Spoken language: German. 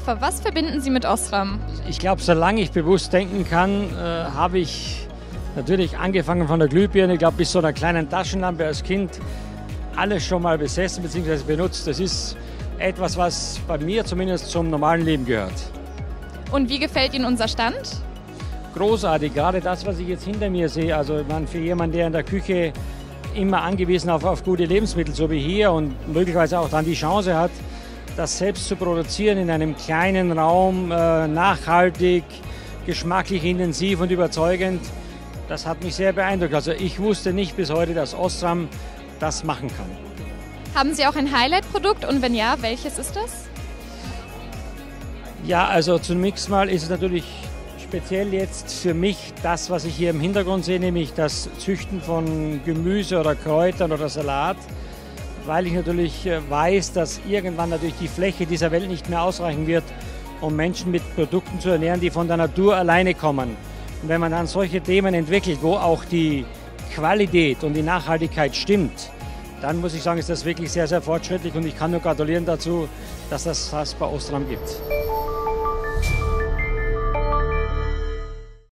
Schafer, was verbinden Sie mit Osram? Ich glaube, solange ich bewusst denken kann, äh, habe ich natürlich angefangen von der Glühbirne, ich glaube bis zu einer kleinen Taschenlampe als Kind alles schon mal besessen bzw. benutzt. Das ist etwas, was bei mir zumindest zum normalen Leben gehört. Und wie gefällt Ihnen unser Stand? Großartig, gerade das, was ich jetzt hinter mir sehe. Also man, für jemanden, der in der Küche immer angewiesen auf, auf gute Lebensmittel, so wie hier und möglicherweise auch dann die Chance hat, das selbst zu produzieren in einem kleinen Raum, äh, nachhaltig, geschmacklich intensiv und überzeugend, das hat mich sehr beeindruckt. Also ich wusste nicht bis heute, dass Ostram das machen kann. Haben Sie auch ein Highlight-Produkt und wenn ja, welches ist das? Ja, also zunächst mal ist es natürlich speziell jetzt für mich das, was ich hier im Hintergrund sehe, nämlich das Züchten von Gemüse oder Kräutern oder Salat, weil ich natürlich äh, weiß, dass irgendwann natürlich die Fläche dieser Welt nicht mehr ausreichen wird, um Menschen mit Produkten zu ernähren, die von der Natur alleine kommen. Und wenn man dann solche Themen entwickelt, wo auch die Qualität und die Nachhaltigkeit stimmt, dann muss ich sagen, ist das wirklich sehr, sehr fortschrittlich und ich kann nur gratulieren dazu, dass das das bei Ostram gibt.